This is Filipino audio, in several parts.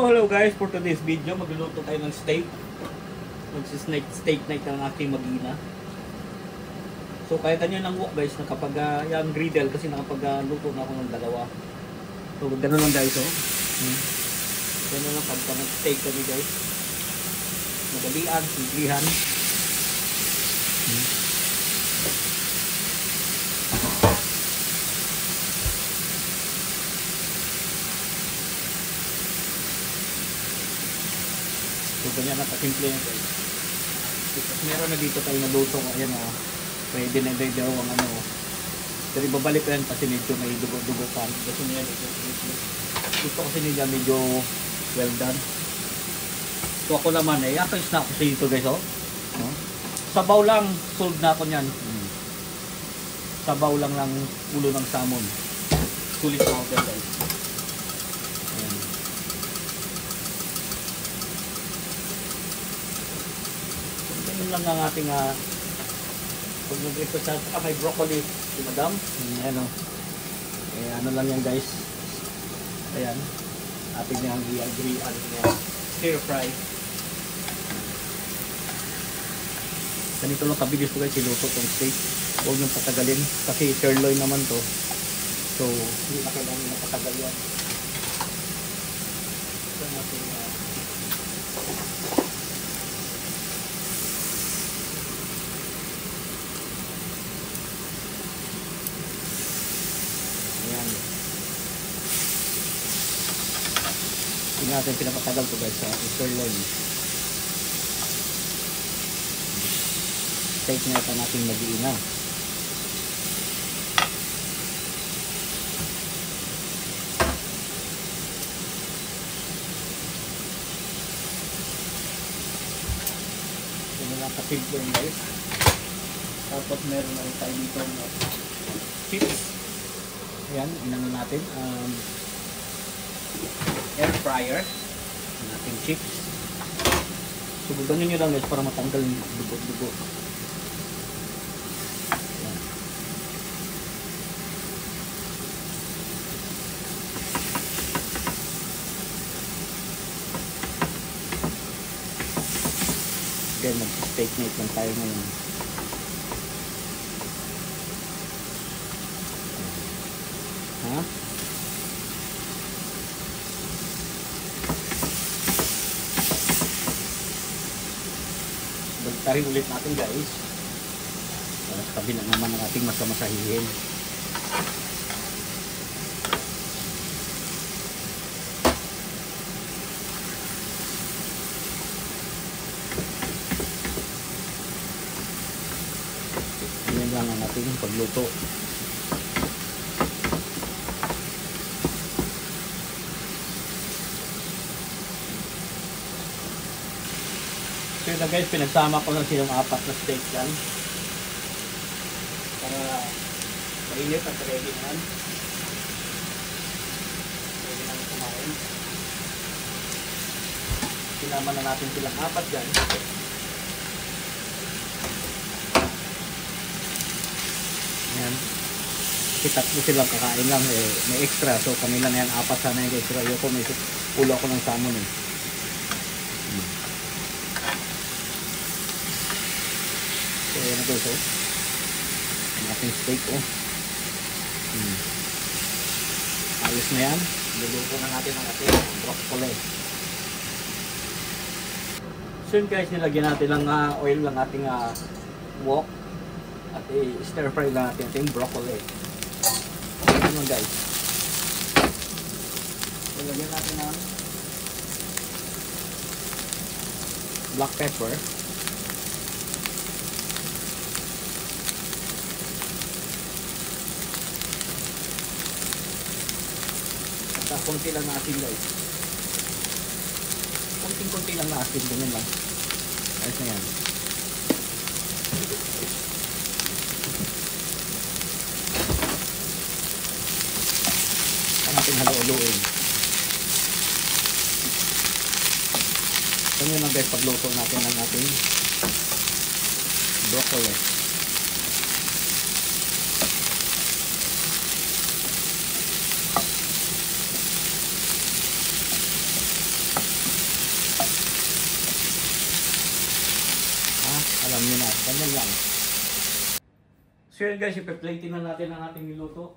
Hello guys, for today's video, magluluto tayo ng steak. Mag-steak steak night ng aking mag-ina. So kaya kanyo ng walk guys, na kapag uh, yung griddle kasi nakapag-luto na ako ng dalawa. So ganun lang guys oh. Hmm. Ganun lang pag steak kami guys. Madalian, simplihan. Hmm. So ganyan na kasimple yan guys. Tapos meron na dito tayo naluto. Ayan o. Pwede na daw ang ano. Pero ibabalik ko yan kasi medyo may dugo-dugo pa. Gusto niya medyo. Gusto kasi nila medyo well done. So ako naman eh. Akayos na ako sa dito guys oh. No? Sabaw lang. Sold na ako niyan. Hmm. Sabaw lang ng ulo ng salmon. Sulit na ako guys. Ganun lang ang ating uh, pag nag-request sa ah, may broccoli si madam. Ayan o. Eh, ano lang yan guys. Ayan. Ating niyang i-agree. Ano niya. Stir fry. Ganito lang kabilis ko guys. Siluto tong steak. Huwag niyong patagalin. Kasi sirloin naman to. So, hindi na kailangan na patagal yan. Ito natin uh, Ayan. Hindi natin pinapatagal to guys sa sirloin. Steak na ito natin mag-iina. Lang kasimple yun guys. Tapos meron na rin tayo dito ng chips. Ayan, inano natin. Um, air fryer. Ang ating chips. Subugan nyo lang guys para matanggal yung dugo-dugo. Again, mag-steak night lang tayo ngayon. Ha? Baliktari ulit natin guys. Para sa kabila naman ng ating masamasahihin. Yan lang ang ating pagluto. Na guys, pinagsama ko na silang apat na steak yan. Para mainit at ready naman. Ready naman kumain. Sinama na natin silang apat dyan. Yan. Kasi tatlo silang kakain lang eh, may extra. So kami lang yan, apat sana yung extra. Ayoko, may pulo ako ng salmon eh. So, yan na guys, oh. Ang ating steak, oh. Hmm. Ayos na yan. Luluto na natin ang ating broccoli. So yun guys, nilagyan natin lang uh, oil lang ating uh, wok. At i-stir fry lang natin ating broccoli. So yun lang guys. So lagyan natin ng black pepper. Konti lang na asin guys. Konting-konti lang na asin. Ganyan lang. Ayos na yan. Ang ating halo-haloin. Ganyan lang guys pagluto natin ng ating broccoli. Ganyan lang. So yun guys, ipe-plating na natin ang ating niluto.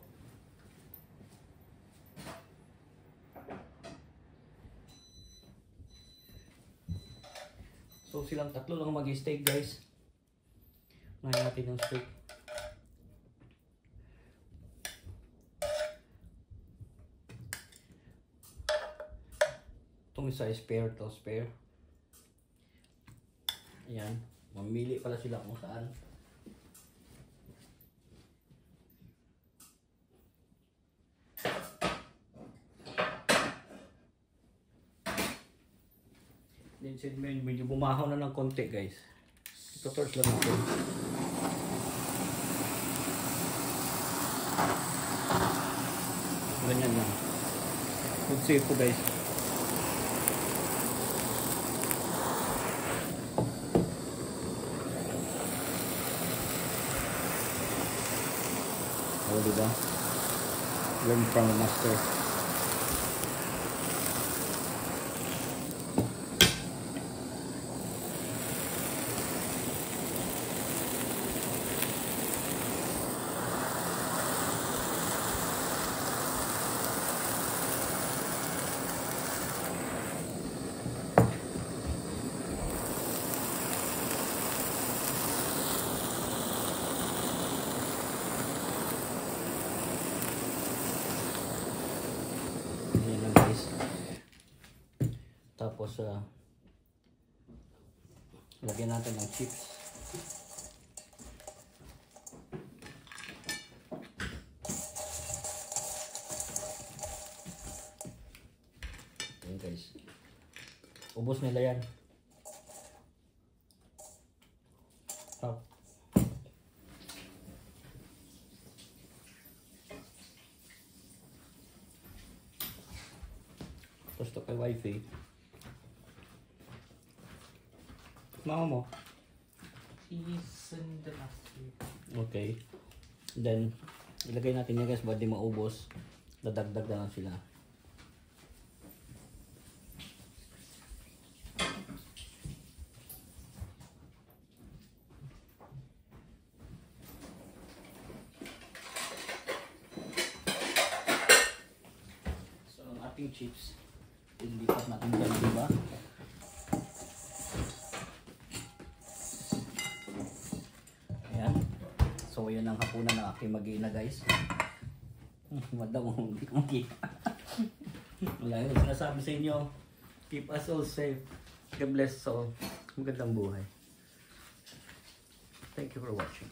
So silang tatlo lang mag-steak guys. Unahin natin yung steak. Itong isa spare to spare. Ayan. Mamili pala sila kung saan. Then said medyo, medyo bumahaw na ng konti guys. Ito torch lang natin. Ganyan lang. Good save po guys. Oh, diba? Learn from a master. Tapos, ah, lagyan natin ng chips. Yan guys. Ubus nila yan. Tap. Tapos to kay wifi. Mama mo. He's in the. Okay. Then, ilagay natin yan guys, ba't di maubos. Dadagdag na lang sila. So, ang ating chips, ilipat natin dyan, di ba? Ayan. So, yan ang hapunan ng aking mag-ina, guys. Madam, hindi ko makita. Wala yun. Sinasabi sa inyo, keep us all safe. God bless all. Magandang buhay. Thank you for watching.